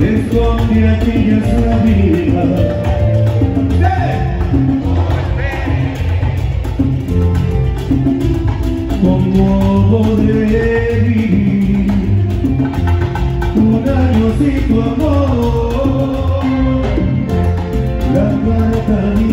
esconde aquellas lágrimas ¿Cómo podré vivir un año sin tu amor? La plata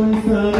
Jerusalem.